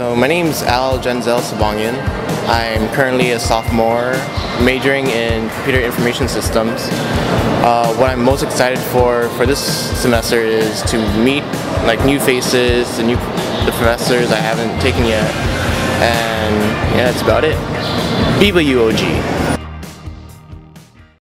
So my name is Al Jenzel Sabangan. I'm currently a sophomore majoring in computer information systems. Uh, what I'm most excited for for this semester is to meet like new faces, the new the professors I haven't taken yet, and yeah, that's about it. Biba UOG!